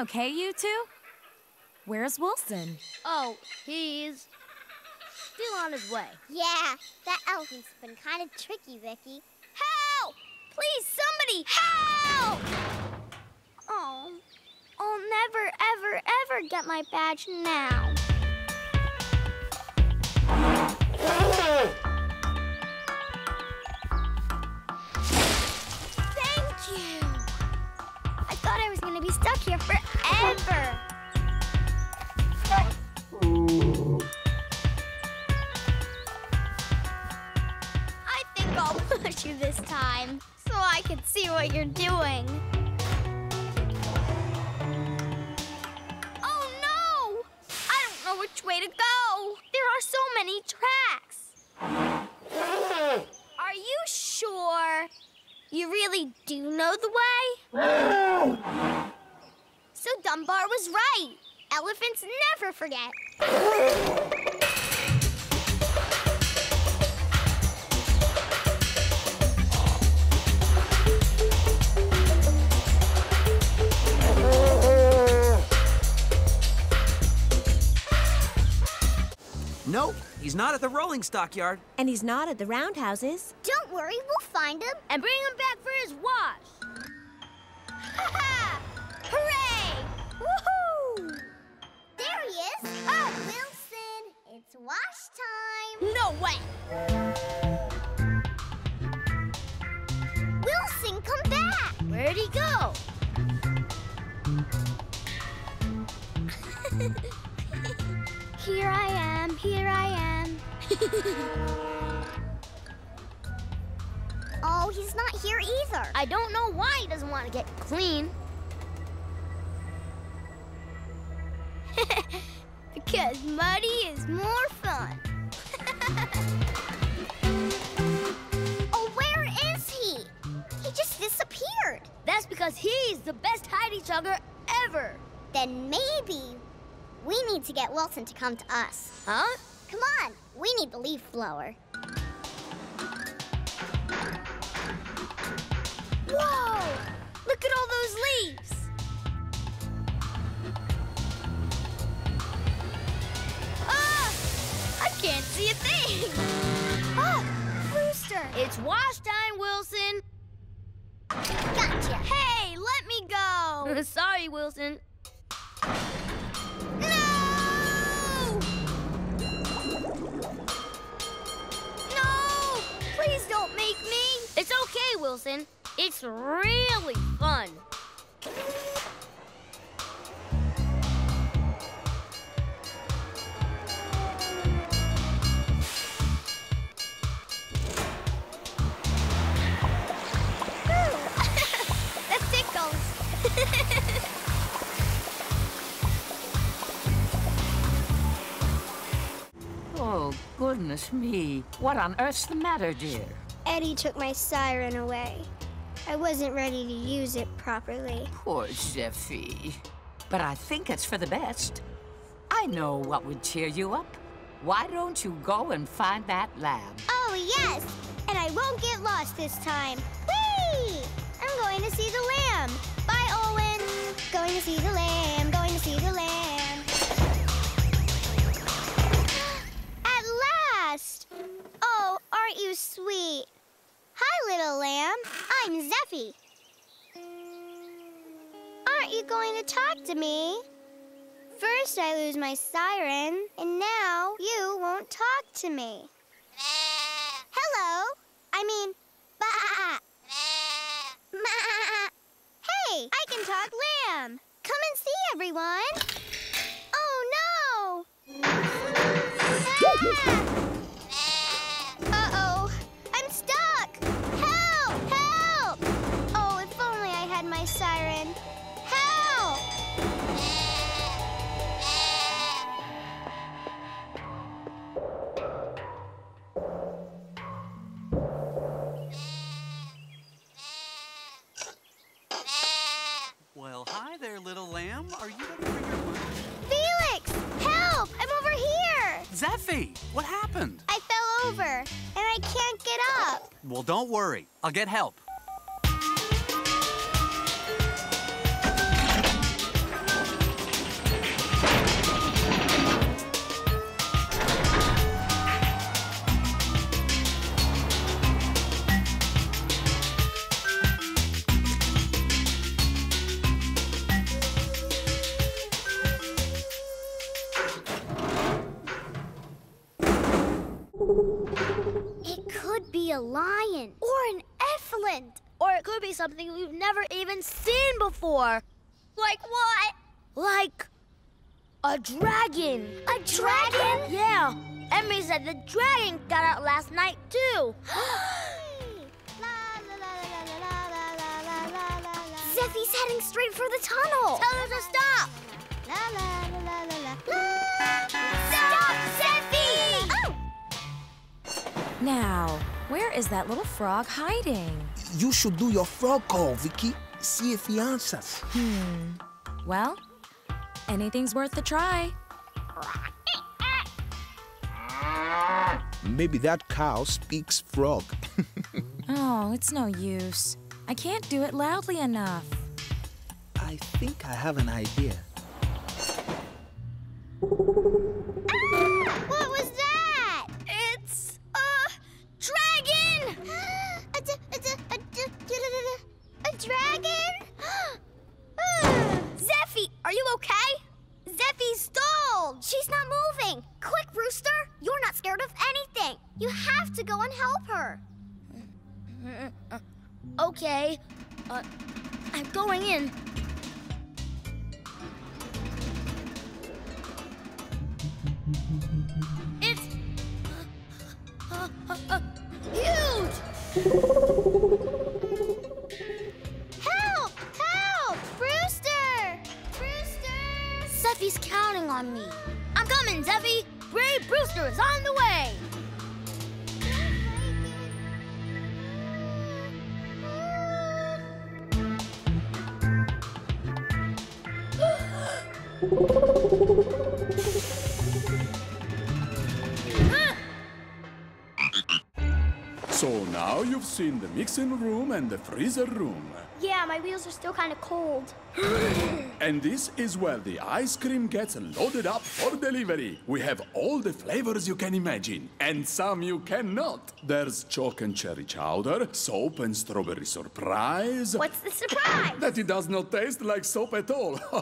everything okay, you two? Where's Wilson? Oh, he's still on his way. Yeah, that elephant's been kind of tricky, Vicky. Help! Please, somebody, help! Oh, I'll never, ever, ever get my badge now. Thank you. I thought I was going to be stuck here forever. I think I'll push you this time so I can see what you're doing. Oh no! I don't know which way to go. There are so many tracks. Are you sure you really do know the way? So Dunbar was right. Elephants never forget. Nope, he's not at the rolling stockyard. And he's not at the roundhouses. Don't worry, we'll find him. And bring him back for his wash. Wash time. No way! Wilson, come back. Where'd he go? Here I am, here I am. oh, he's not here either. I don't know why he doesn't want to get clean. because muddy is more fun. oh, where is he? He just disappeared. That's because he's the best hidey chugger ever. Then maybe we need to get Wilson to come to us. Huh? Come on, we need the leaf blower. Whoa! Look at all those leaves. Can't see a thing. Oh, Brewster! It's wash time, Wilson. Gotcha. Hey, let me go. Sorry, Wilson. No! No! Please don't make me. It's okay, Wilson. It's really fun. Goodness me. What on earth's the matter, dear? Eddie took my siren away. I wasn't ready to use it properly. Poor Zephie. But I think it's for the best. I know what would cheer you up. Why don't you go and find that lamb? Oh, yes! And I won't get lost this time. Whee! I'm going to see the lamb. Bye, Owen. Going to see the lamb, aren't you sweet? Hi, little lamb. I'm Zephie. Aren't you going to talk to me? First I lose my siren, and now you won't talk to me. Hello. I mean. Hey, I can talk lamb. Come and see everyone. Oh no. Ah! My siren. Help! Well, hi there, little lamb. Are you ready for your lunch? Felix! Help! I'm over here! Zephie, what happened? I fell over, and I can't get up. Well, don't worry. I'll get help. Like what? Like a dragon. A dragon? Yeah. Emmy said the dragon got out last night too. Zephie's heading straight for the tunnel. Tell her to stop. Stop, Zephie! Oh! Now, where is that little frog hiding? You should do your frog call, Vicky. See if he answers. Hmm. Well, anything's worth a try. Maybe that cow speaks frog. Oh, it's no use. I can't do it loudly enough. I think I have an idea. Ah! What was that? It's a dragon! Dragon? Zephie, are you okay? Zephie's stalled. She's not moving. Quick, Brewster. You're not scared of anything. You have to go and help her. Okay. Uh, I'm going in. It's uh, uh, uh, huge! Is on the way! So now you've seen the mixing room and the freezer room. Yeah, my wheels are still kind of cold. And this is where the ice cream gets loaded up for delivery. We have all the flavors you can imagine, and some you cannot. There's chalk and cherry chowder, soap and strawberry surprise. What's the surprise? That it does not taste like soap at all.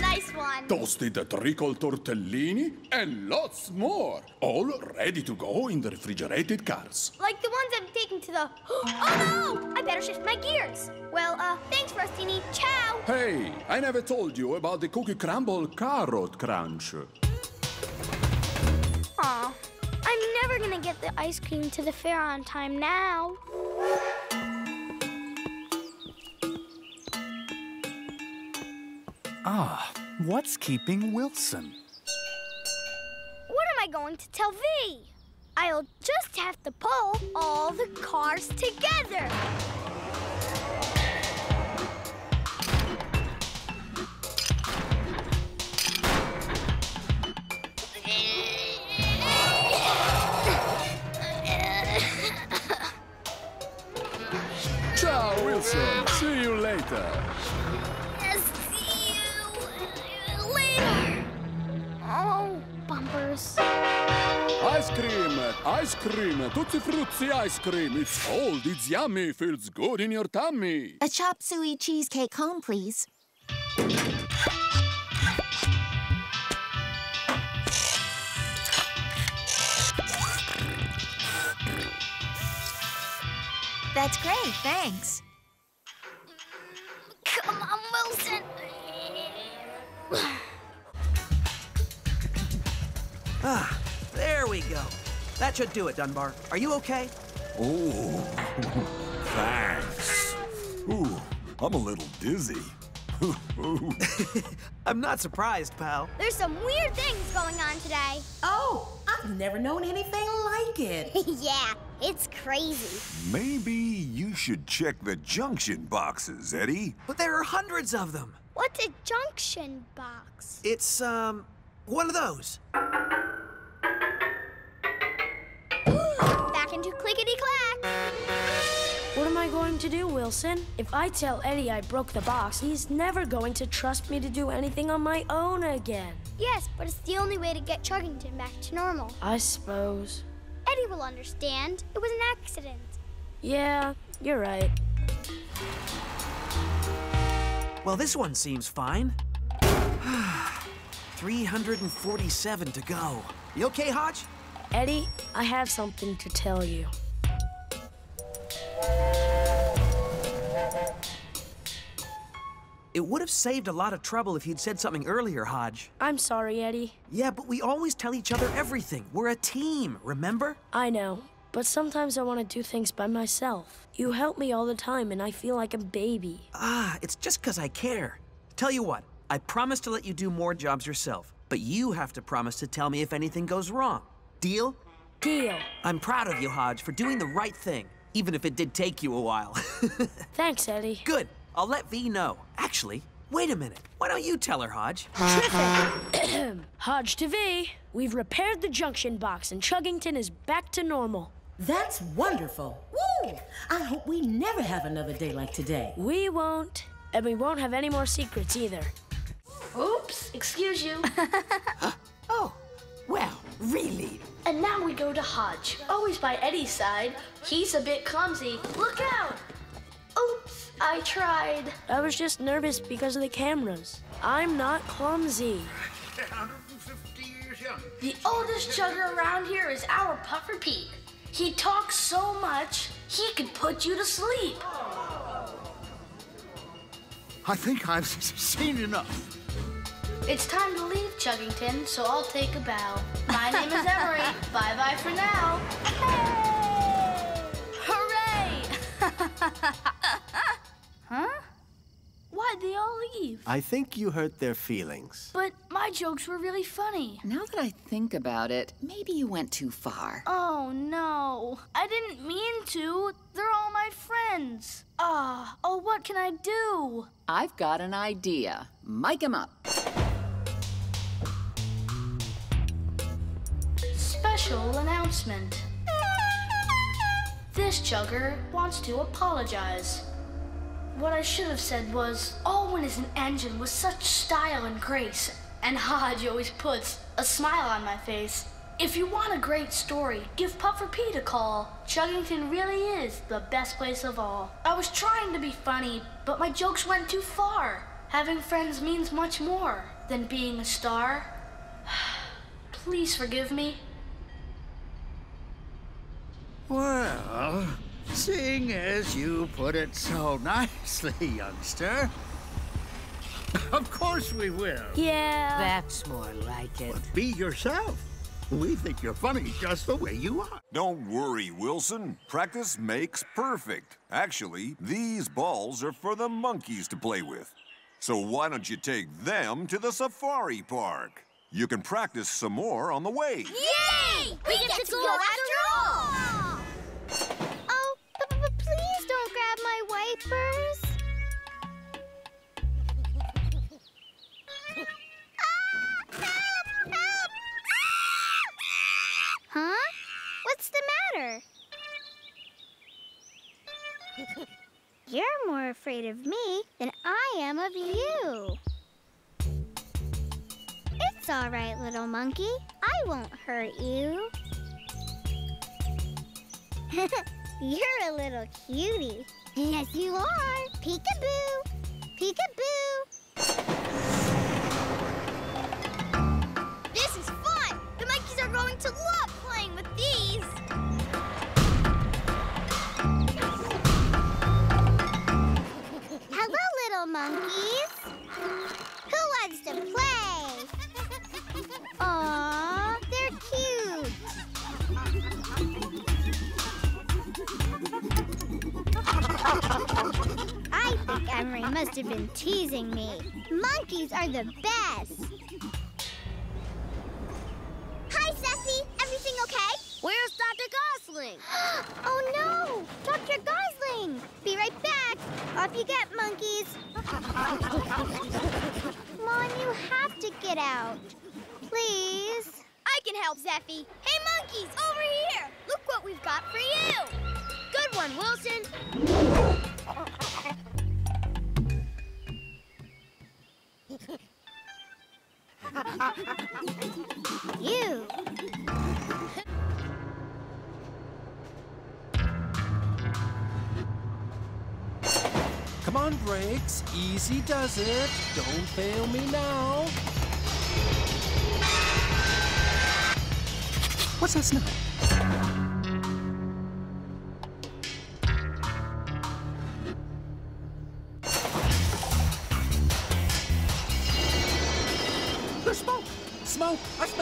nice one. Toasted treacle tortellini, and lots more. All ready to go in the refrigerated cars. Like the ones I'm taking to the. Oh no! I better shift my gears. Well, uh, thanks, Frostini. Ciao! Hey, I never told you about the cookie crumble carrot crunch. Aw, I'm never gonna get the ice cream to the fair on time now. Ah, what's keeping Wilson? What am I going to tell Vee? I'll just have to pull all the cars together. Ciao, Wilson. See you later. See you later. Oh, bumpers. Ice cream, ice cream, tutti frutti ice cream. It's cold, it's yummy, feels good in your tummy. A chop suey cheesecake cone, please. That's great, thanks. Come on, Wilson. Ah, there we go. That should do it, Dunbar. Are you okay? Oh, thanks. Ooh, I'm a little dizzy. I'm not surprised, pal. There's some weird things going on today. Oh, I've never known anything like it. yeah, it's crazy. Maybe you should check the junction boxes, Eddie. But there are hundreds of them. What's a junction box? It's, um, one of those. Going to do, Wilson? If I tell Eddie I broke the box, he's never going to trust me to do anything on my own again. Yes, but it's the only way to get Chuggington back to normal. I suppose. Eddie will understand. It was an accident. Yeah, you're right. Well, this one seems fine. 347 to go. You okay, Hodge? Eddie, I have something to tell you. It would have saved a lot of trouble if you'd said something earlier, Hodge. I'm sorry, Eddie. Yeah, but we always tell each other everything. We're a team, remember? I know, but sometimes I want to do things by myself. You help me all the time, and I feel like a baby. Ah, it's just because I care. Tell you what, I promise to let you do more jobs yourself, but you have to promise to tell me if anything goes wrong. Deal? Deal. I'm proud of you, Hodge, for doing the right thing, even if it did take you a while. Thanks, Eddie. Good. I'll let Vee know. Actually, wait a minute. Why don't you tell her, Hodge? Uh-huh. Hodge to Vee, we've repaired the junction box and Chuggington is back to normal. That's wonderful. Woo! I hope we never have another day like today. We won't. And we won't have any more secrets either. Oops, excuse you. oh, well, really? And now we go to Hodge. Always by Eddie's side. He's a bit clumsy. Look out! Oops, I tried. I was just nervous because of the cameras. I'm not clumsy. 150 years young. The oldest chugger around here is our Puffer Pete. He talks so much, he could put you to sleep. I think I've seen enough. It's time to leave, Chuggington, so I'll take a bow. My name is Emery. Bye-bye for now. Hooray! huh? Why'd they all leave? I think you hurt their feelings. But my jokes were really funny. Now that I think about it, maybe you went too far. Oh, no. I didn't mean to. They're all my friends. Ah, oh, what can I do? I've got an idea. Mic 'em up. Special announcement. This chugger wants to apologize. What I should have said was, oh, Olwin is an engine with such style and grace, and Hodge always puts a smile on my face. If you want a great story, give Puffer Pete a call. Chuggington really is the best place of all. I was trying to be funny, but my jokes went too far. Having friends means much more than being a star. Please forgive me. Well, seeing as you put it so nicely, youngster, of course we will. Yeah. That's more like it. But be yourself. We think you're funny just the way you are. Don't worry, Wilson. Practice makes perfect. Actually, these balls are for the monkeys to play with. So why don't you take them to the safari park? You can practice some more on the way. Yay! We, we get, get, to go, go after all! Oh, but please don't grab my wipers. ah, help! Help! Ah! Huh? What's the matter? You're more afraid of me than I am of you. It's all right, little monkey. I won't hurt you. You're a little cutie. Yes, you are. Peekaboo. Peekaboo. This is fun. The monkeys are going to love playing with these. Hello, little monkeys. Who wants to play? Emery must have been teasing me. Monkeys are the best. Hi, Zephie. Everything okay? Where's Dr. Gosling? oh, no! Dr. Gosling! Be right back. Off you get, monkeys. On, you have to get out. Please. I can help, Zephie. Hey, monkeys, over here! Look what we've got for you! Good one, Wilson. You. Come on, Briggs. Easy does it. Don't fail me now. What's that smell?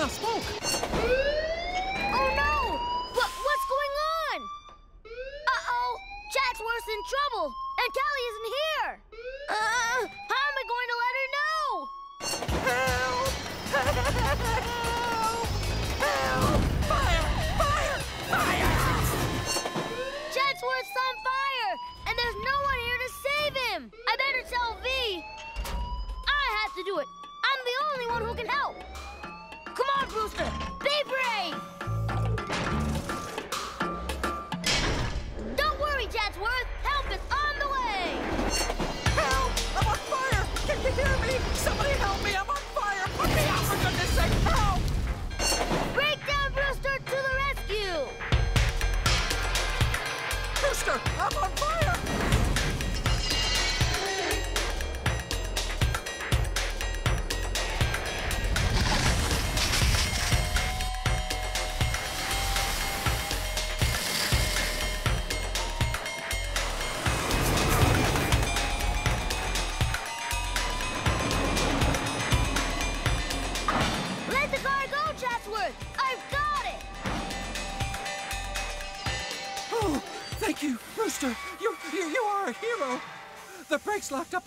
Smoke!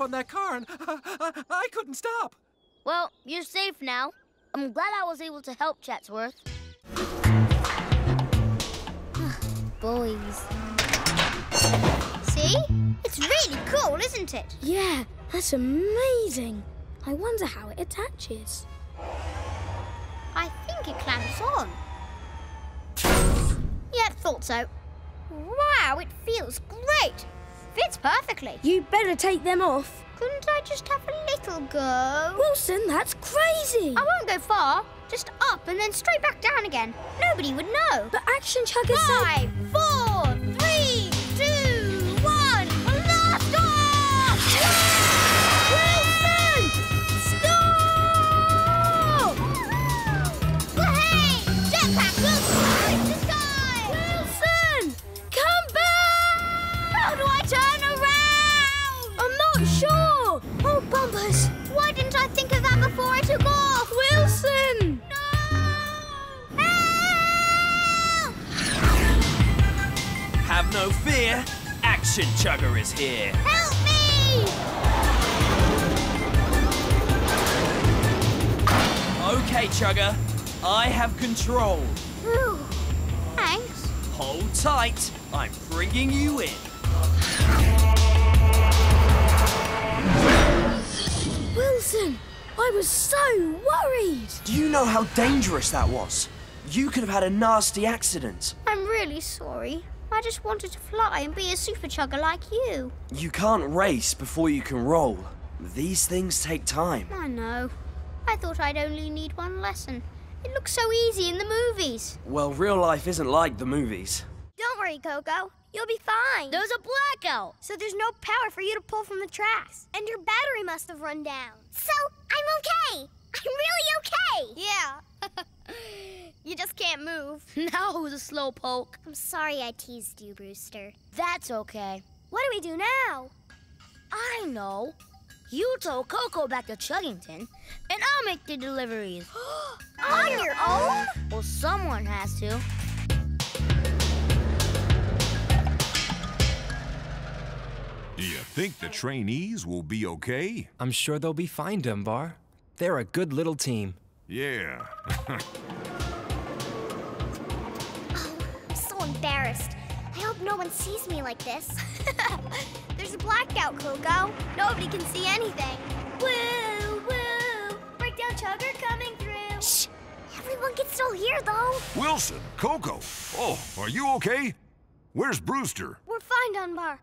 On that car, and I, I, I couldn't stop. Well, you're safe now. I'm glad I was able to help, Chatsworth. Boys. See? It's really cool, isn't it? Yeah, that's amazing. I wonder how it attaches. I think it clamps on. Yep, thought so. Wow, it feels great. Fits perfectly. You better take them off. Couldn't I just have a little go? Wilson, that's crazy. I won't go far. Just up and then straight back down again. Nobody would know. But Action Chugger Five, four, no fear. Action Chugger is here. Help me! Okay, Chugger. I have control. Whew. Thanks. Hold tight. I'm bringing you in. Wilson! I was so worried! Do you know how dangerous that was? You could have had a nasty accident. I'm really sorry. I just wanted to fly and be a super chugger like you. You can't race before you can roll. These things take time. I know. I thought I'd only need one lesson. It looks so easy in the movies. Well, real life isn't like the movies. Don't worry, Koko. You'll be fine. There's a blackout. So there's no power for you to pull from the tracks. And your battery must have run down. So I'm okay. I'm really okay. Yeah. you just can't move. Now who's a slowpoke? I'm sorry I teased you, Brewster. That's okay. What do we do now? I know. You tow Koko back to Chuggington, and I'll make the deliveries. On your own? Well, someone has to. Do you think the trainees will be okay? I'm sure they'll be fine, Dunbar. They're a good little team. Yeah. embarrassed. I hope no one sees me like this. There's a blackout, Koko. Nobody can see anything. Woo, woo. Breakdown chugger coming through. Shh. Everyone can still hear, though. Wilson, Koko. Oh, are you okay? Where's Brewster? We're fine, Dunbar.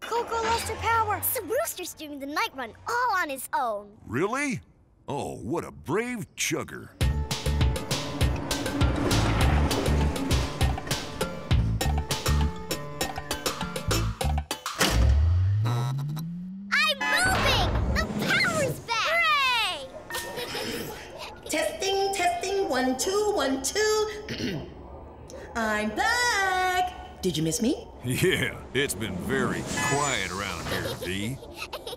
Koko lost her power. So Brewster's doing the night run all on his own. Really? Oh, what a brave chugger. Did you miss me? Yeah, it's been very quiet around here, Vee.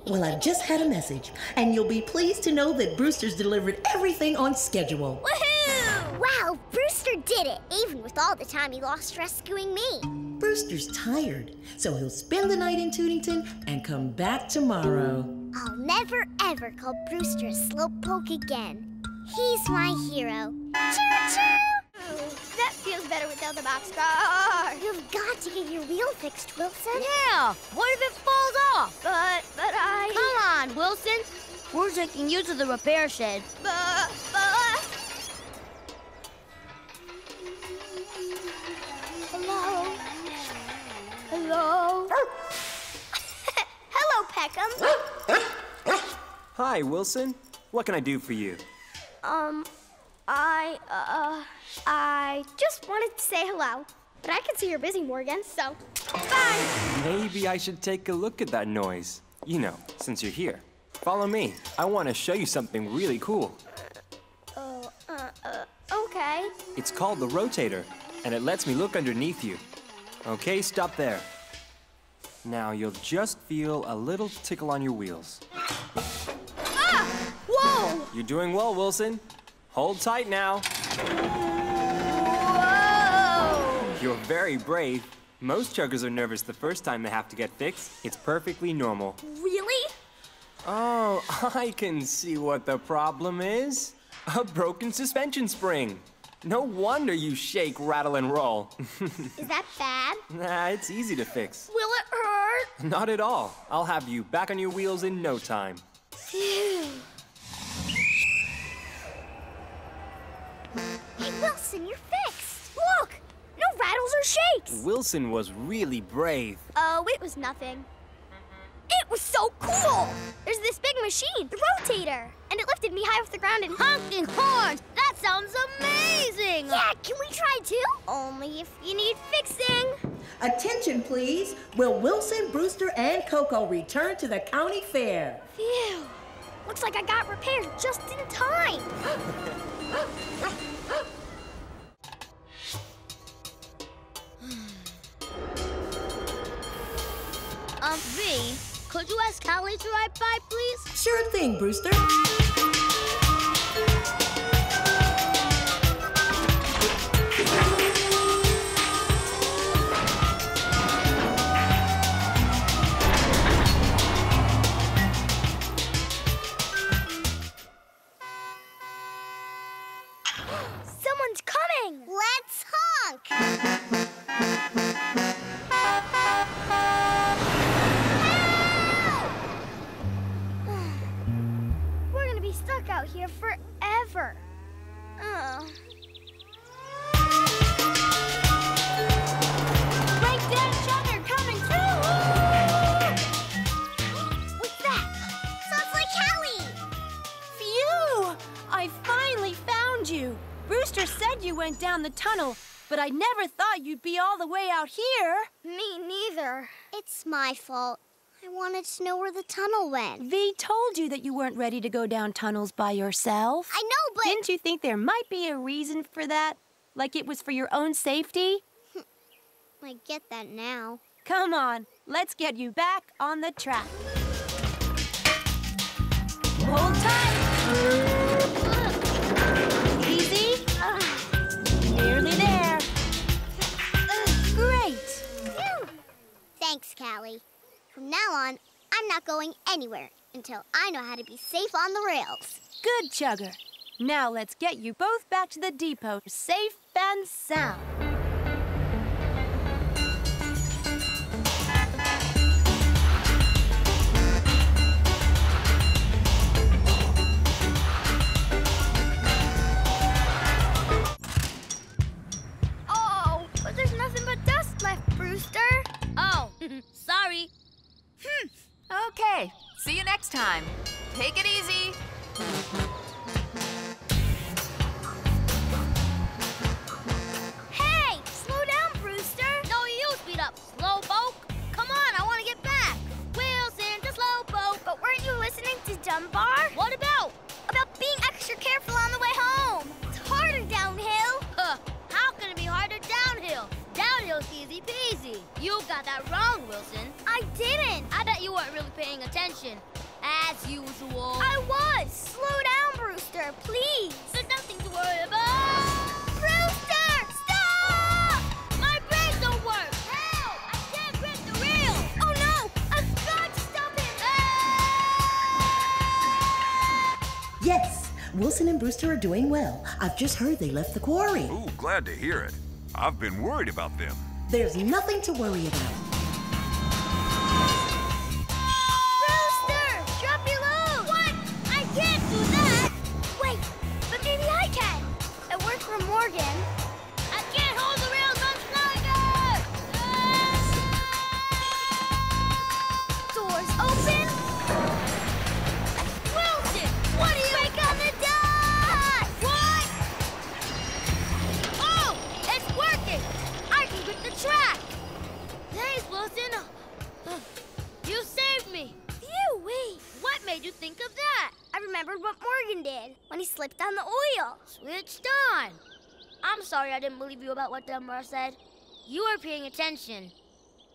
Well, I've just had a message, and you'll be pleased to know that Brewster's delivered everything on schedule. Woohoo! Wow, Brewster did it, even with all the time he lost rescuing me. Brewster's tired, so he'll spend the night in Tootington and come back tomorrow. I'll never ever call Brewster a slowpoke again. He's my hero. Choo-choo! That feels better without the boxcar. You've got to get your wheel fixed, Wilson. Yeah. What if it falls off? But, but I. Come on, Wilson. We're taking you to the repair shed. But, but. Hello. Hello. Hello, Peckham. Hi, Wilson. What can I do for you? Um, I, uh, I just wanted to say hello. But I can see you're busy, Morgan, so bye. Maybe I should take a look at that noise. You know, since you're here. Follow me. I want to show you something really cool. Uh, uh, uh, okay. It's called the rotator, and it lets me look underneath you. Okay, stop there. Now you'll just feel a little tickle on your wheels. Ah! Whoa! You're doing well, Wilson. Hold tight now. Whoa! You're very brave. Most chuggers are nervous the first time they have to get fixed. It's perfectly normal. Really? Oh, I can see what the problem is. A broken suspension spring. No wonder you shake, rattle, and roll. Is that bad? nah, it's easy to fix. Will it hurt? Not at all. I'll have you back on your wheels in no time. Phew. Hey, Wilson, you're fixed. Look! No rattles or shakes! Wilson was really brave. Oh, it was nothing. It was so cool! There's this big machine, the rotator, and it lifted me high off the ground and honking horns. That sounds amazing! Yeah, can we try too? Only if you need fixing. Attention, please. Will Wilson, Brewster, and Koko return to the county fair? Phew. Looks like I got repaired just in time. um, Vee, could you ask Calley to ride by, please? Sure thing, Brewster. Down the tunnel, but I never thought you'd be all the way out here. Me neither. It's my fault. I wanted to know where the tunnel went. Vee told you that you weren't ready to go down tunnels by yourself. I know, but... Didn't you think there might be a reason for that? Like it was for your own safety? I get that now. Come on, let's get you back on the track. Thanks, Calley. From now on, I'm not going anywhere until I know how to be safe on the rails. Good, Chugger. Now let's get you both back to the depot, safe and sound. sorry. Hmm. Okay. See you next time. Take it easy. Hey, slow down, Brewster. No, you speed up, slowpoke. Come on, I want to get back. Wilson, to slowpoke. But weren't you listening to Dunbar? What about? About being extra careful on the way home. Easy. peasy. You got that wrong, Wilson. I didn't. I bet you weren't really paying attention. As usual. I was. Slow down, Brewster, please. There's nothing to worry about. Brewster, stop! My brakes don't work. Help! I can't grip the wheel. Oh no! I've got to stop him. Yes, Wilson and Brewster are doing well. I've just heard they left the quarry. Ooh, glad to hear it. I've been worried about them. There's nothing to worry about. About said. You were paying attention,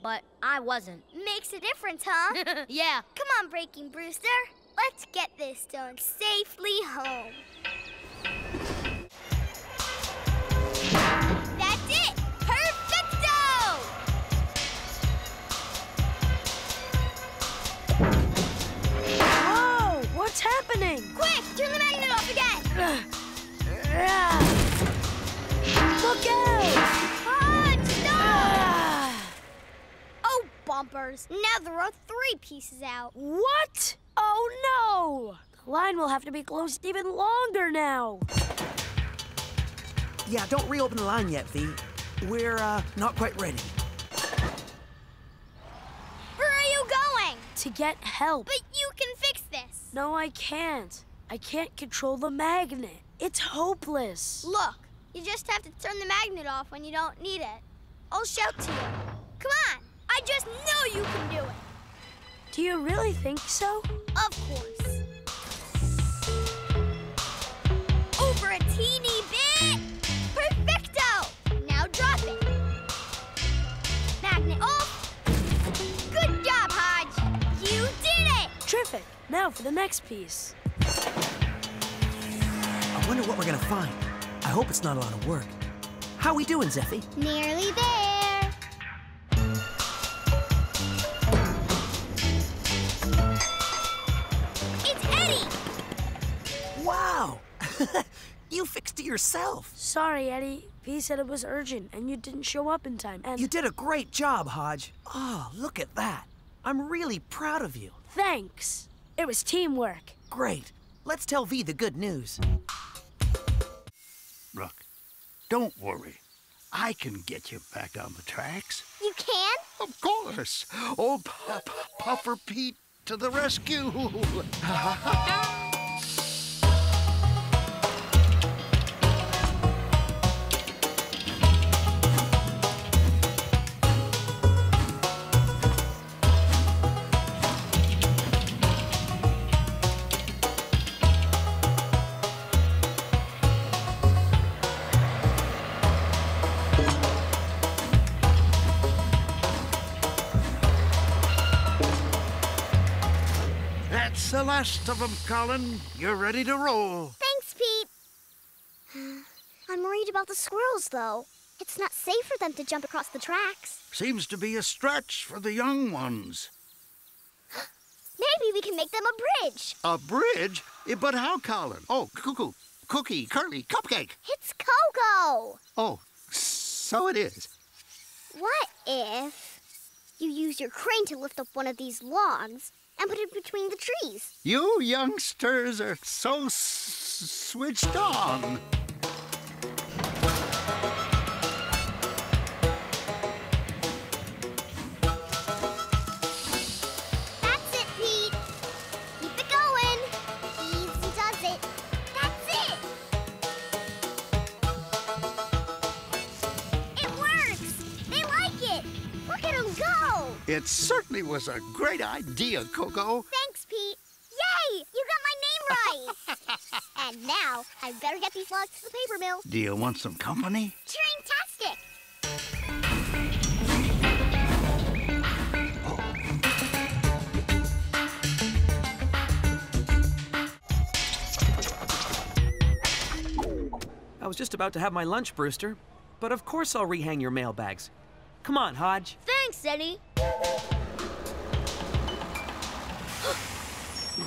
but I wasn't. Makes a difference, huh? yeah. Come on, Breaking Brewster. Let's get this done safely home. That's it! Perfecto! Whoa! What's happening? Quick, turn the magnet off again! Look out! Bumpers. Now there are three pieces out. What? Oh no! The line will have to be closed even longer now. Yeah, don't reopen the line yet, Vee. We're, uh, not quite ready. Where are you going? To get help. But you can fix this. No, I can't. I can't control the magnet. It's hopeless. Look, you just have to turn the magnet off when you don't need it. I'll shout to you. Come on, I just know you can do it. Do you really think so? Of course. Over a teeny bit. Perfecto! Now drop it. Magnet off. Good job, Hodge. You did it! Terrific. Now for the next piece. I wonder what we're gonna find. I hope it's not a lot of work. How are we doing, Zephie? Nearly there. you fixed it yourself. Sorry, Eddie. P said it was urgent and you didn't show up in time. And You did a great job, Hodge. Oh, look at that. I'm really proud of you. thanks. It was teamwork. Great. Let's tell Vee the good news. Look, don't worry. I can get you back on the tracks. You can? Of course. Old P- P- Puffer Pete to the rescue. last of them, Colin. You're ready to roll. Thanks, Pete. I'm worried about the squirrels, though. It's not safe for them to jump across the tracks. Seems to be a stretch for the young ones. Maybe we can make them a bridge. A bridge? Eh, But how, Colin? Oh, cuckoo, cookie, curly, cupcake. It's Koko. Oh, so it is. What if you use your crane to lift up one of these logs and put it between the trees? You youngsters are so switched on. It certainly was a great idea, Koko. Thanks, Pete. Yay! You got my name right! and now, I better get these logs to the paper mill. Do you want some company? Cheering-tastic! I was just about to have my lunch, Brewster. But of course I'll rehang your mailbags. Come on, Hodge. Thanks, Eddie.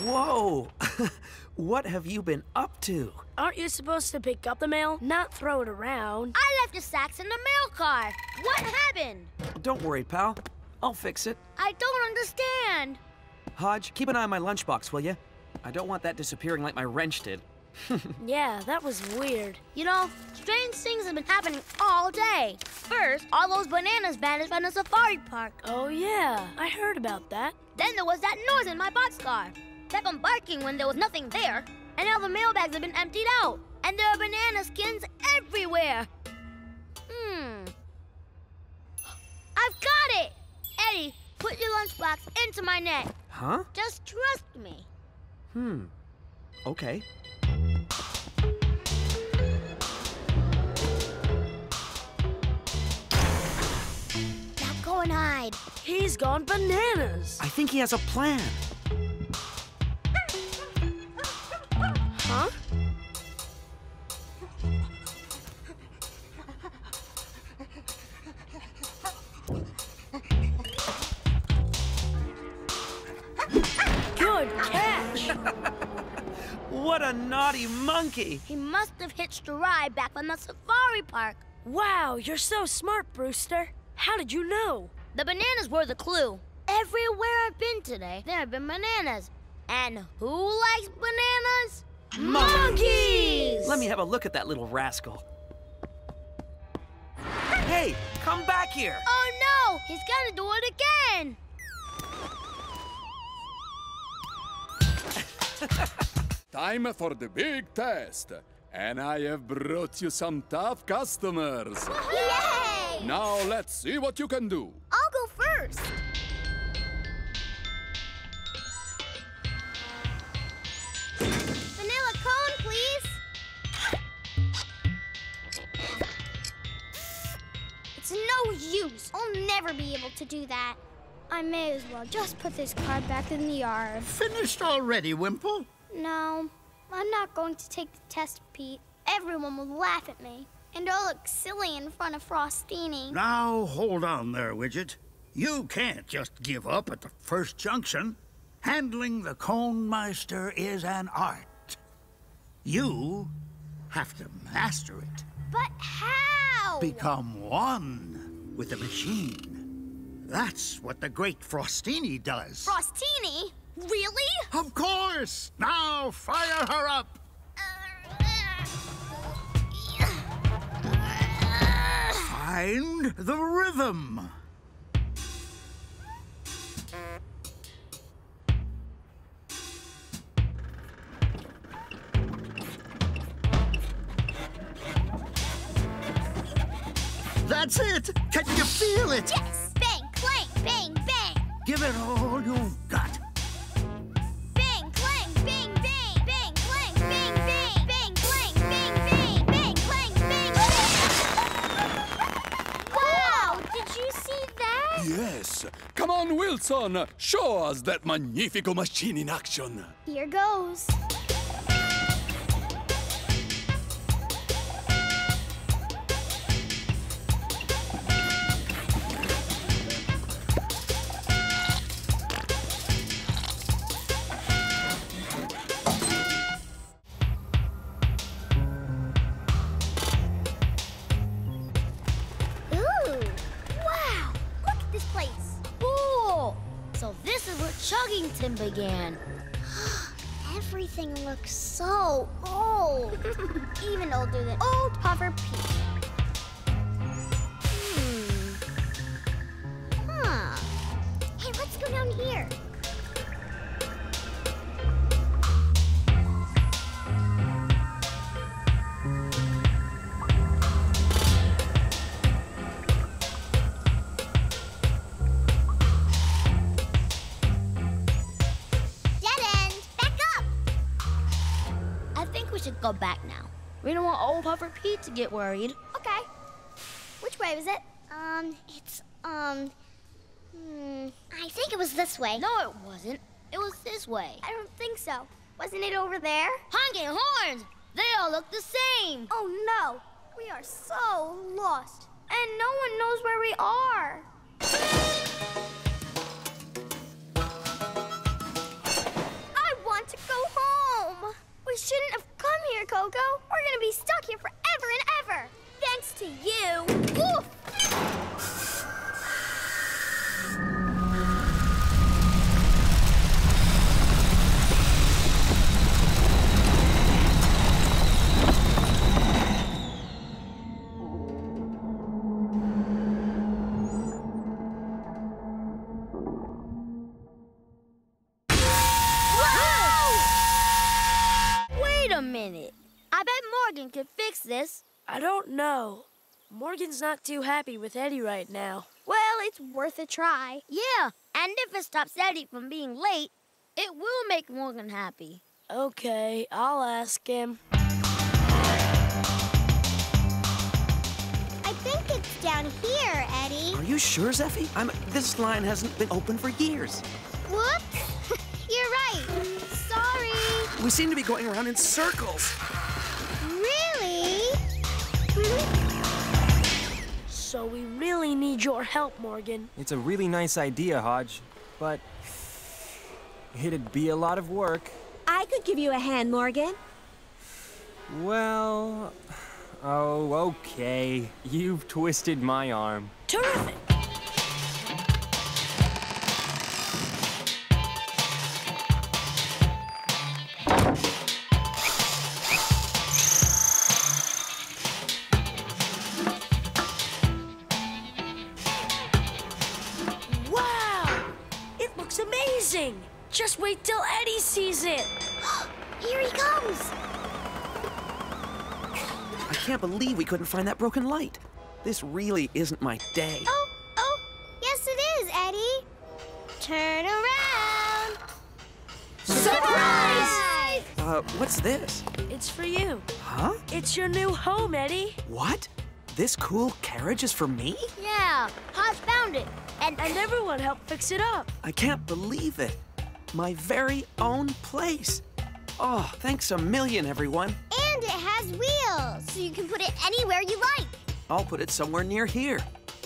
Whoa! what have you been up to? Aren't you supposed to pick up the mail, not throw it around? I left the sacks in the mail car. What happened? Don't worry, pal. I'll fix it. I don't understand. Hodge, keep an eye on my lunchbox, will you? I don't want that disappearing like my wrench did. yeah, that was weird. You know, strange things have been happening all day. First, all those bananas vanished from the safari park. Oh, yeah, I heard about that. Then there was that noise in my boxcar. Kept on barking when there was nothing there. And now the mailbags have been emptied out. And there are banana skins everywhere. Hmm. I've got it! Eddie, put your lunchbox into my net. Huh? Just trust me. Hmm. Okay. He's gone bananas. I think he has a plan. Huh? Good catch. What a naughty monkey! He must have hitched a ride back from the safari park. Wow, you're so smart, Brewster. How did you know? The bananas were the clue. Everywhere I've been today, there have been bananas. And who likes bananas? Monkeys! Let me have a look at that little rascal. Hey, come back here! Oh no! He's gonna do it again! Time for the big test. And I have brought you some tough customers. Yay! Now let's see what you can do. I'll go first. Vanilla cone, please. It's no use. I'll never be able to do that. I may as well just put this card back in the yard. Finished already, Wimple? No, I'm not going to take the test, Pete. Everyone will laugh at me, and I'll look silly in front of Frostini. Now, hold on there, Widget. You can't just give up at the first junction. Handling the Cone Meister is an art. You have to master it. But how? Become one with the machine. That's what the great Frostini does. Frostini? Really? Of course! Now fire her up! Find the rhythm. That's it! Can you feel it? Yes! Bang, clang, bang, bang! Give it all you've Come on, Wilson. Show us that magnifico machine in action. Here goes. Everything looks so old. Even older than old Puffer Pete. Go back now. We don't want old Puffer Pete to get worried. Okay. Which way was it? Um, it's, um, hmm, I think it was this way. No, it wasn't. It was this way. I don't think so. Wasn't it over there? Honking horns! They all look the same. Oh no, we are so lost, and no one knows where we are. I want to go home. We shouldn't have come here, Koko. We're gonna be stuck here forever and ever. Thanks to you. Oof. Could fix this. I don't know. Morgan's not too happy with Eddie right now. Well, it's worth a try. Yeah, and if it stops Eddie from being late, it will make Morgan happy. Okay, I'll ask him. I think it's down here, Eddie. Are you sure, Zephie? I'm. This line hasn't been open for years. Whoops. You're right. Sorry. We seem to be going around in circles. Really? So we really need your help, Morgan. It's a really nice idea, Hodge, but it'd be a lot of work. I could give you a hand, Morgan. Well, oh, okay. You've twisted my arm. Terrific. Believe we couldn't find that broken light. This really isn't my day. Oh, oh, yes it is, Eddie. Turn around. Surprise! Uh, what's this? It's for you. Huh? It's your new home, Eddie. What? This cool carriage is for me? Yeah, Hodge found it. And, and everyone helped fix it up. I can't believe it. My very own place. Oh, thanks a million, everyone. And it has wheels, so you can put it anywhere you like. I'll put it somewhere near here,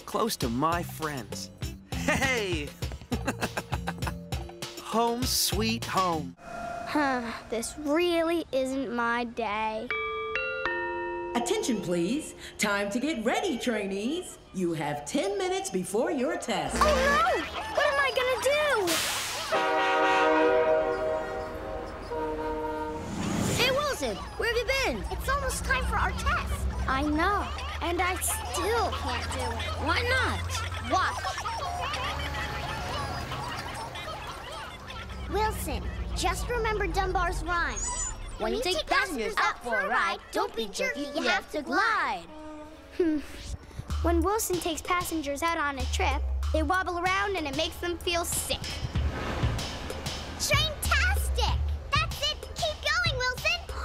close to my friends. Hey! home sweet home. Huh, this really isn't my day. Attention, please. Time to get ready, trainees. You have 10 minutes before your test. Oh no! What am I gonna do? Hey, Wilson, It's almost time for our test. I know, and I still can't do it. Why not? Watch. Wilson, just remember Dunbar's rhyme. When you take passengers out for a ride, don't be jerky, you have to glide. Hmm. When Wilson takes passengers out on a trip, they wobble around and it makes them feel sick. Traintastic!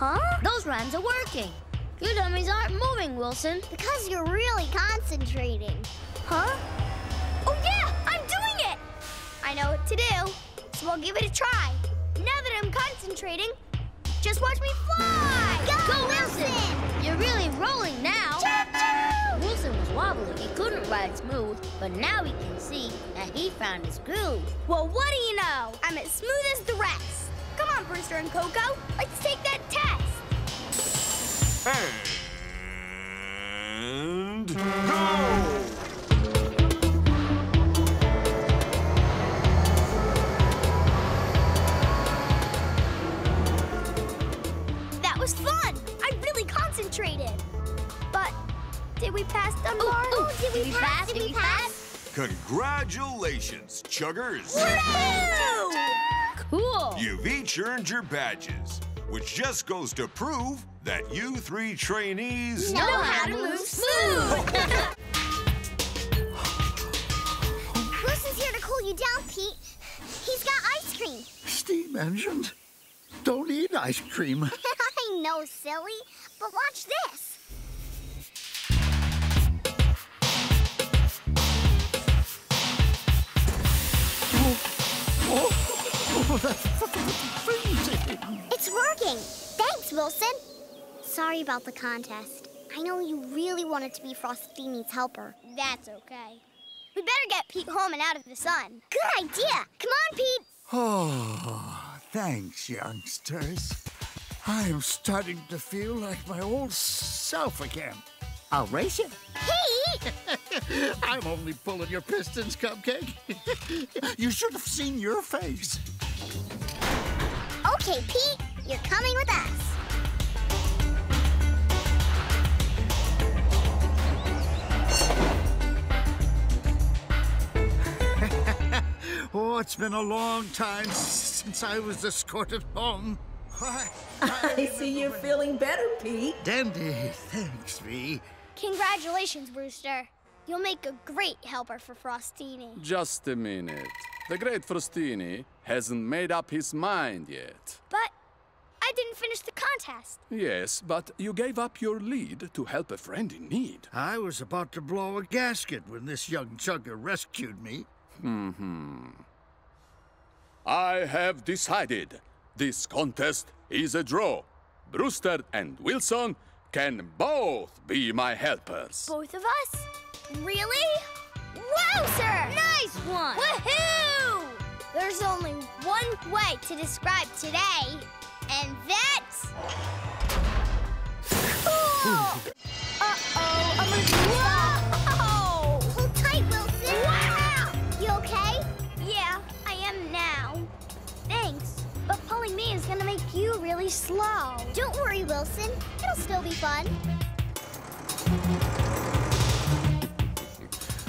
Huh? Those rhymes are working. Your dummies aren't moving, Wilson. Because you're really concentrating. Huh? Oh yeah! I'm doing it! I know what to do, so I'll give it a try. Now that I'm concentrating, just watch me fly! Go, Go, Wilson! You're really rolling now. Wilson was wobbling. He couldn't ride smooth, but now he can see that he found his groove. Well, what do you know? I'm as smooth as the rest. Come on, Brewster and Koko. Let's take that test. And go! That was fun. I really concentrated. But did we pass Dunbar? ooh, did, did we we pass? pass? Did Did we we pass? Congratulations, Chuggers! Woo! Cool. You've each earned your badges, which just goes to prove that you three trainees Know how to move smooth. Wilson's here to cool you down, Pete. He's got ice cream. Steam engines don't eat ice cream. I know, silly. But watch this. Oh, that's freezing. It's working. Thanks, Wilson. Sorry about the contest. I know you really wanted to be Frostini's helper. That's okay. We better get Pete home and out of the sun. Good idea. Come on, Pete. Oh, thanks, youngsters. I'm starting to feel like my old self again. I'll race you. Pete! I'm only pulling your pistons, Cupcake. you should have seen your face. Okay, Pete, you're coming with us. Oh, it's been a long time since I was escorted home. Why, I see you're feeling better, Pete. Dandy, thanks, Vee. Congratulations, Brewster. You'll make a great helper for Frostini. Just a minute. The great Frostini hasn't made up his mind yet. But I didn't finish the contest. Yes, but you gave up your lead to help a friend in need. I was about to blow a gasket when this young chugger rescued me. Hmm. I have decided this contest is a draw. Brewster and Wilson can both be my helpers. Both of us? Really? Wowzer! Nice one! Woohoo! There's only one way to describe today, and that's. Cool! Uh-oh, I'm gonna. Whoa! Hold tight, Wilson. Wow! You okay? Yeah, I am now. Thanks. But pulling me is gonna make you really slow. Don't worry, Wilson. It'll still be fun.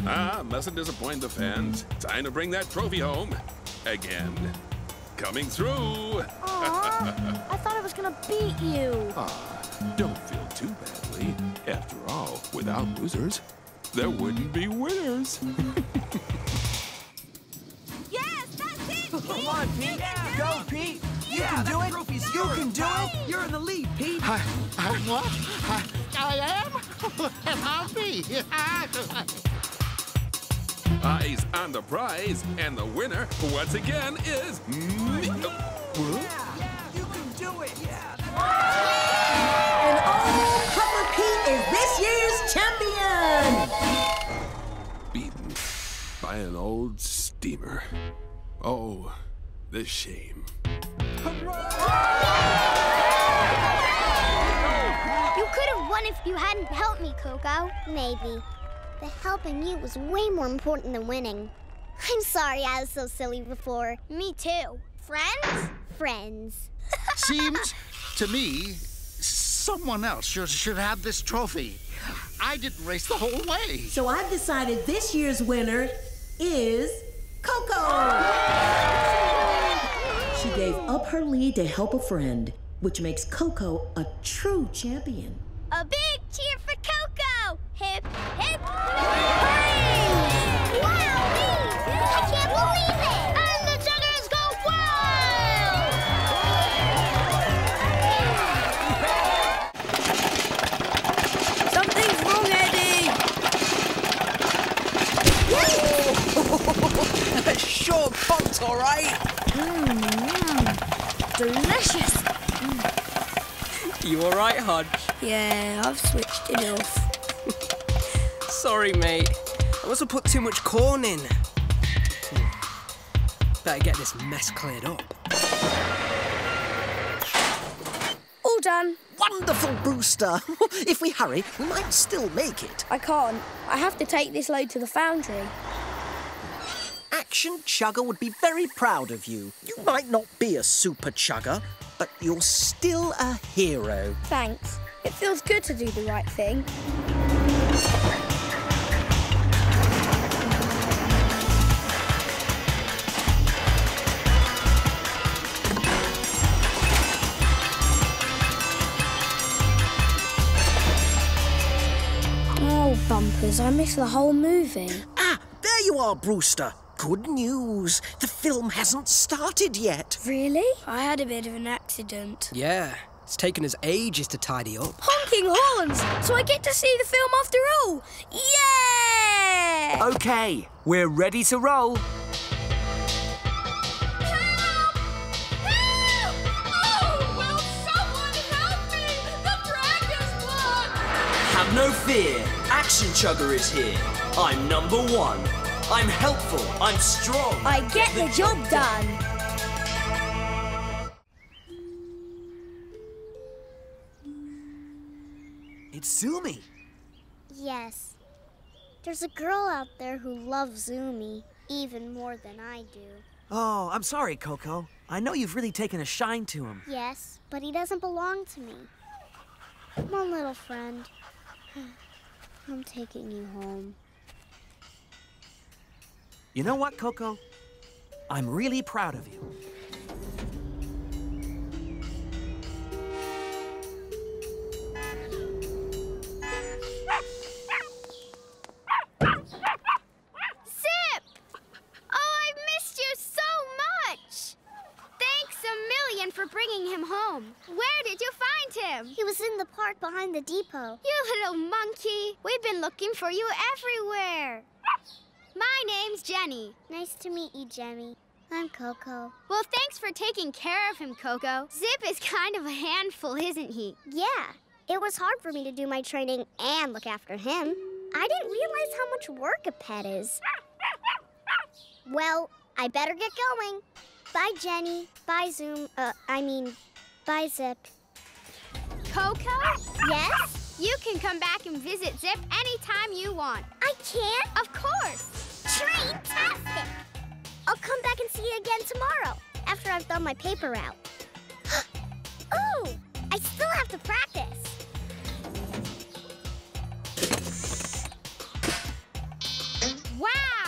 Ah, mustn't disappoint the fans. Time to bring that trophy home. Again. Coming through. Aw, I thought I was gonna beat you. Ah, don't feel too badly. After all, without losers, there wouldn't be winners. Yes, that's it! Come on, Pete. Go, Pete. You can do it. You can do it. You're in the lead, Pete. I, I'm what? I, I am? And I'll be. Eyes on the prize, and the winner, once again, is me. Yeah, You can do it. Yeah. And oh, Puffer Pete is this year's champion. Beaten by an old steamer. Oh, the shame. You could have won if you hadn't helped me, Koko. Maybe. The helping you was way more important than winning. I'm sorry I was so silly before. Me too. Friends? Friends. Seems to me someone else should, should have this trophy. I didn't race the whole way. So I've decided this year's winner is Koko. She gave up her lead to help a friend, which makes Koko a true champion. A big cheer for Koko! Hip, hip, hooray! Wow, I can't believe it! And the Chuggers go wild! Something's wrong, Eddie. sure, Pop's all right. Mmm, delicious. You all right, Hodge? Yeah, I've switched it off. Sorry, mate. I must have put too much corn in. Better get this mess cleared up. All done. Wonderful, Brewster. if we hurry, we might still make it. I can't. I have to take this load to the foundry. Action Chugger would be very proud of you. You might not be a super chugger, but you're still a hero. Thanks. It feels good to do the right thing. Bumpers, I missed the whole movie. Ah, there you are, Brewster. Good news. The film hasn't started yet. Really? I had a bit of an accident. Yeah, it's taken us ages to tidy up. Honking horns! So I get to see the film after all! Yeah! Okay, we're ready to roll. Oh, will someone help me? The Have no fear. Action Chugger is here. I'm number one. I'm helpful. I'm strong. I get the job done. It's Zumi. Yes. There's a girl out there who loves Zumi even more than I do. Oh, I'm sorry, Koko. I know you've really taken a shine to him. Yes, but he doesn't belong to me. Come on, little friend. I'm taking you home. You know what, Koko? I'm really proud of you. For bringing him home. Where did you find him? He was in the park behind the depot. You little monkey. We've been looking for you everywhere. My name's Jenny. Nice to meet you, Jenny. I'm Koko. Well, thanks for taking care of him, Koko. Zip is kind of a handful, isn't he? Yeah, it was hard for me to do my training and look after him. I didn't realize how much work a pet is. Well, I better get going. Bye, Jenny. Bye, Zoom. Uh, I mean, bye, Zip. Koko? Yes? You can come back and visit Zip anytime you want. I can? Of course. Train-tastic! I'll come back and see you again tomorrow, after I've done my paper out. Ooh, I still have to practice. Wow!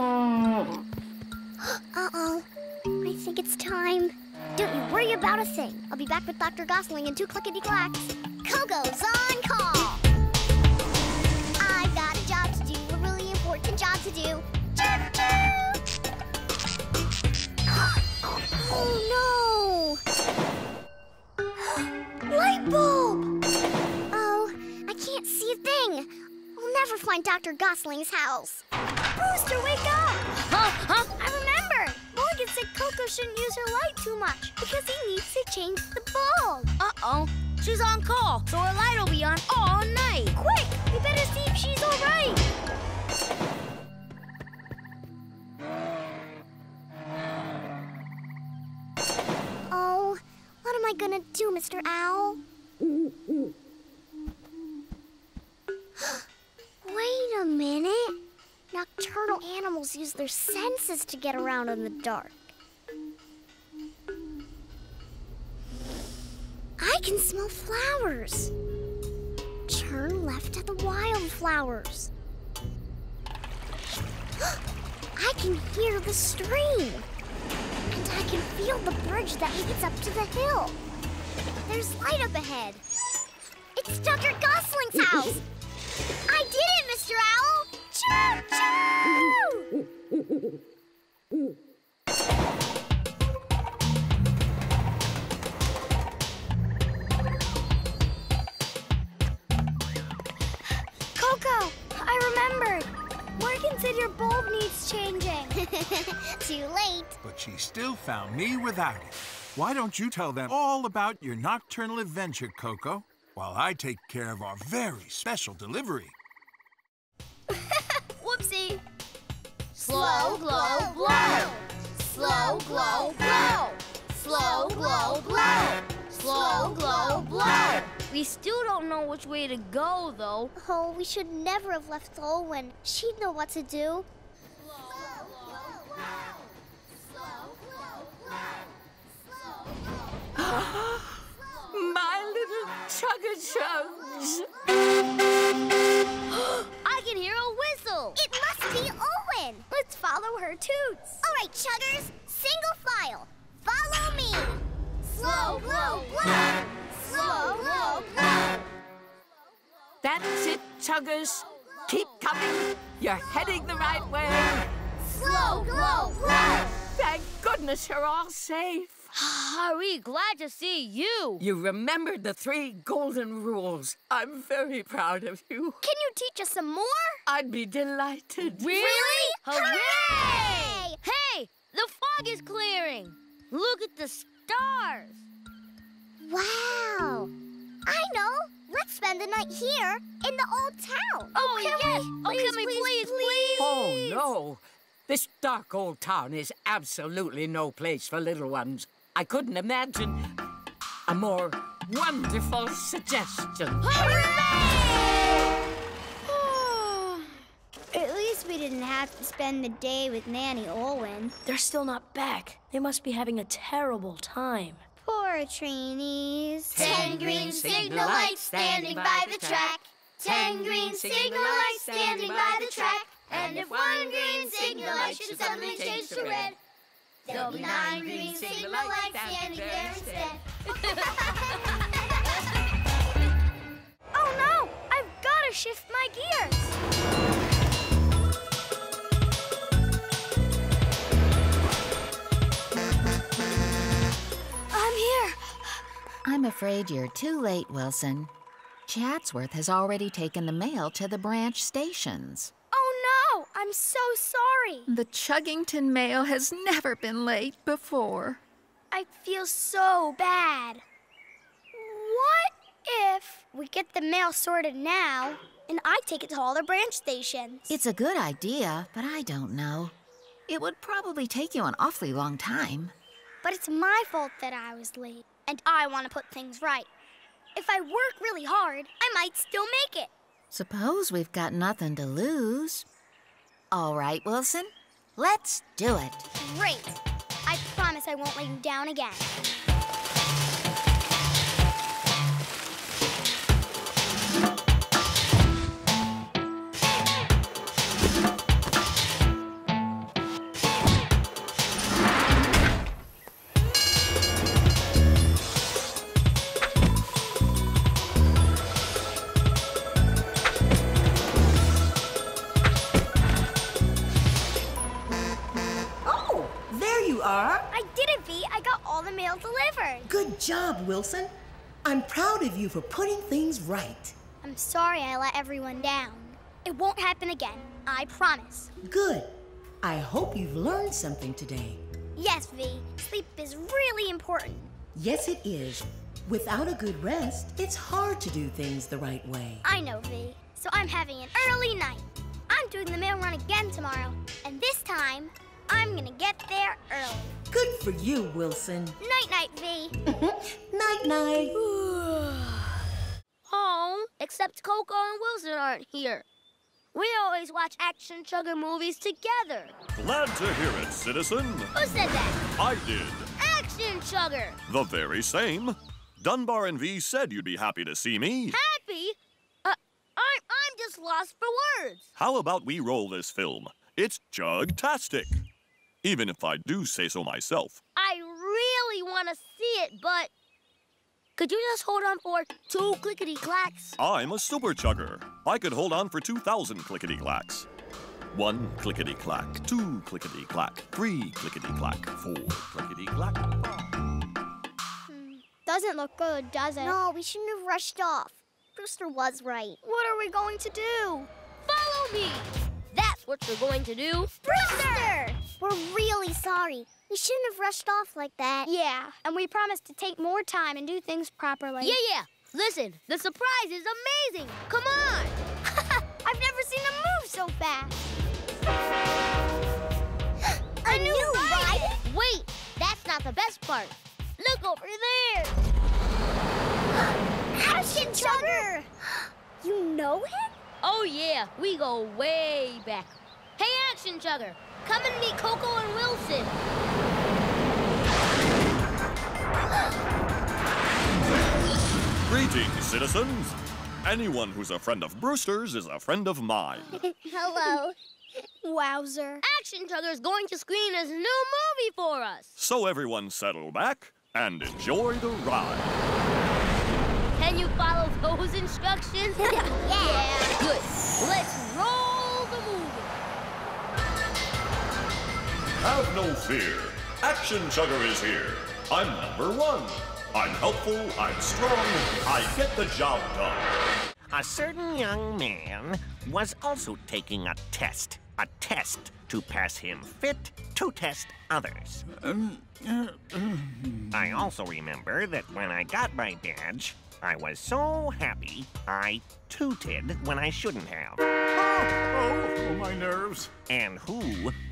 Uh-oh. I think it's time. Don't you worry about a thing. I'll be back with Dr. Gosling in two clickety-clacks. Koko's on call! I've got a job to do, a really important job to do. Oh, no! Light bulb! Oh, I can't see a thing. I'll never find Dr. Gosling's house. Brewster, wake up! Huh? Huh? I remember! Mulligan said Koko shouldn't use her light too much because he needs to change the bulb. Uh-oh. She's on call, so her light will be on all night. Quick! We better see if she's all right. Oh, what am I gonna do, Mr. Owl? Animals use their senses to get around in the dark. I can smell flowers. Turn left at the wildflowers. I can hear the stream. And I can feel the bridge that leads up to the hill. There's light up ahead. It's Dr. Gosling's house. I did it, Mr. Owl. Choo-choo! She still found me without it. Why don't you tell them all about your nocturnal adventure, Koko, while I take care of our very special delivery? Slow, glow, blow. Slow, glow, blow. Slow, glow, blow. Slow, glow, blow. We still don't know which way to go, though. Oh, we should never have left Olwin. She'd know what to do. Slow glow. Slow glow. My little chugga chugs. I can hear a whistle. It must be Olwin. Let's follow her toots. All right, chuggers, single file. Follow me. Slow, glow, blow. Slow, glow, blow. That's it, chuggers. Keep coming. You're heading the right way. Slow, glow, blow. Thank goodness you're all safe. Ah, are we glad to see you? You remembered the three golden rules. I'm very proud of you. Can you teach us some more? I'd be delighted. Really? Hooray! Hey, the fog is clearing. Look at the stars. Wow. I know. Let's spend the night here in the old town. Oh, can yes. we? Oh, can we please, please? please? Oh, no. This dark old town is absolutely no place for little ones. I couldn't imagine a more wonderful suggestion. At didn't have to spend the day with Nanny Olwin. They're still not back. They must be having a terrible time. Poor trainees. Ten green signal lights standing by the track. Ten green signal lights standing by the track. And if one green signal light should suddenly change to red, there'll be nine green signal lights standing there instead. Oh no! I've got to shift my gears. I'm afraid you're too late, Wilson. Chatsworth has already taken the mail to the branch stations. Oh no! I'm so sorry. The Chuggington mail has never been late before. I feel so bad. What if we get the mail sorted now and I take it to all the branch stations? It's a good idea, but I don't know. It would probably take you an awfully long time. But it's my fault that I was late, and I want to put things right. If I work really hard, I might still make it. Suppose we've got nothing to lose. All right, Wilson, let's do it. Great. I promise I won't let you down again. Job, Wilson. I'm proud of you for putting things right. I'm sorry I let everyone down. It won't happen again. I promise. Good. I hope you've learned something today. Yes, Vee. Sleep is really important. Yes, it is. Without a good rest, it's hard to do things the right way. I know, Vee. So I'm having an early night. I'm doing the mail run again tomorrow. And this time, I'm gonna get there early. Good for you, Wilson. Night night, Vee. night night. Oh, except Koko and Wilson aren't here. We always watch action chugger movies together. Glad to hear it, citizen. Who said that? I did. Action chugger. The very same. Dunbar and Vee said you'd be happy to see me. Happy? Uh, I'm I'm just lost for words. How about we roll this film? It's Chugtastic. Even if I do say so myself. I really want to see it, but could you just hold on for two clickety clacks? I'm a super chugger. I could hold on for 2,000 clickety clacks. One clickety clack, two clickety clack, three clickety clack, four clickety clack. Hmm, doesn't look good, does it? No, we shouldn't have rushed off. Brewster was right. What are we going to do? Follow me. That's what you're going to do. Brewster! We're really sorry. We shouldn't have rushed off like that. Yeah, and we promised to take more time and do things properly. Yeah, yeah. Listen, the surprise is amazing. Come on. I've never seen them move so fast. A new ride? Wait, that's not the best part. Look over there. Action Chugger! You know him? Oh, yeah. We go way back. Hey, Action Chugger, come and meet Koko and Wilson. Greetings, citizens. Anyone who's a friend of Brewster's is a friend of mine. Hello. Wowzer. Action Chugger's going to screen his new movie for us. So everyone settle back and enjoy the ride. Can you follow those instructions? yeah. Good. Let's roll Have no fear. Action Chugger is here. I'm number one. I'm helpful, I'm strong, I get the job done. A certain young man was also taking a test. a test to pass him fit to test others. Um, uh, um. I also remember that when I got my badge, I was so happy I tooted when I shouldn't have. Oh, oh, my nerves. And who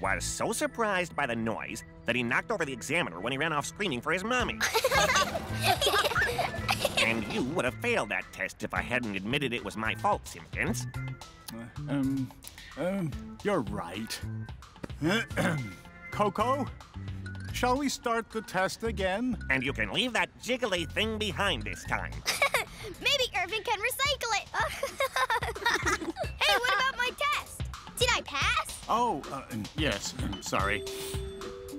was so surprised by the noise that he knocked over the examiner when he ran off screaming for his mommy? and you would have failed that test if I hadn't admitted it was my fault, Simpkins. Um, um, you're right. Koko, shall we start the test again? And you can leave that jiggly thing behind this time. Maybe Irving can recycle it. hey, what about my test? Did I pass? Oh, uh, yes, sorry.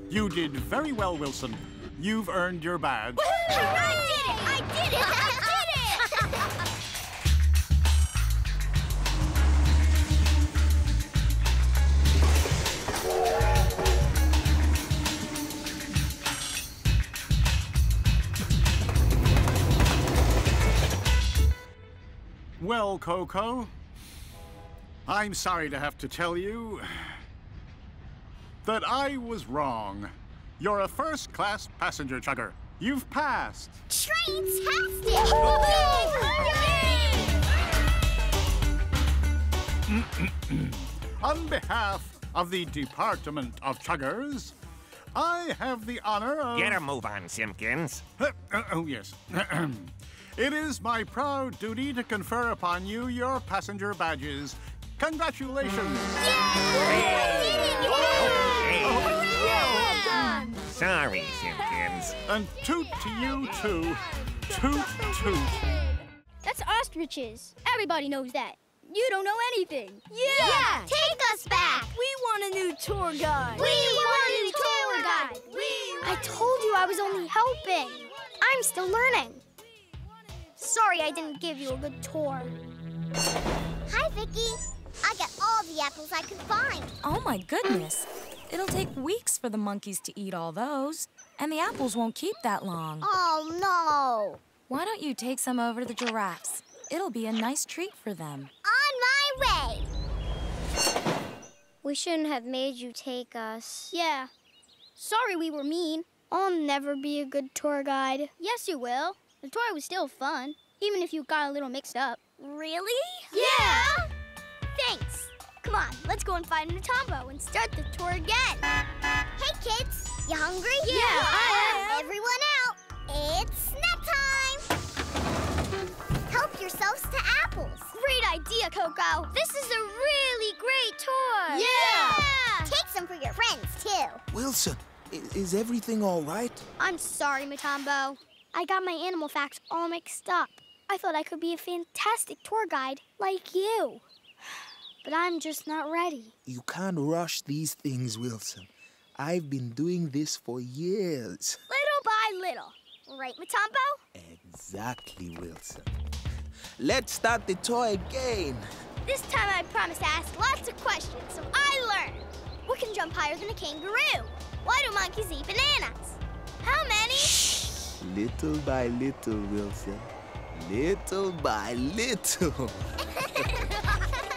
You did very well, Wilson. You've earned your badge. I did it! I did it! Well, Koko, I'm sorry to have to tell you that I was wrong. You're a first-class passenger chugger. You've passed. Train-tastic! On behalf of the Department of Chuggers, I have the honor of... Get a move on, Simpkins. Uh, uh, oh, yes. it is my proud duty to confer upon you your passenger badges. Congratulations! Sorry, Simpkins. And toot to you, too. Toot, toot. That's ostriches. Everybody knows that. You don't know anything. Yeah, take us back. We want a new tour guide. We, want a new tour guide. We. I told you I was only helping. I'm still learning. Sorry I didn't give you a good tour. Hi, Vicky. I got all the apples I could find. Oh my goodness. It'll take weeks for the monkeys to eat all those. And the apples won't keep that long. Oh, no. Why don't you take some over to the giraffes? It'll be a nice treat for them. On my way. We shouldn't have made you take us. Yeah. Sorry we were mean. I'll never be a good tour guide. Yes, you will. The tour was still fun, even if you got a little mixed up. Really? Yeah! Thanks. Come on, let's go and find Matambo and start the tour again. Hey, kids. You hungry? Yeah, I am. Everyone out. It's snack time. Help yourselves to apples. Great idea, Koko. This is a really great tour. Yeah! Take some for your friends, too. Wilson, is everything all right? I'm sorry, Matambo. I got my animal facts all mixed up. I thought I could be a fantastic tour guide like you. But I'm just not ready. You can't rush these things, Wilson. I've been doing this for years. Little by little. Right, Matambo? Exactly, Wilson. Let's start the tour again. This time I promise to ask lots of questions so I learn. What can jump higher than a kangaroo? Why do monkeys eat bananas? How many? Little by little, Wilson. Little by little.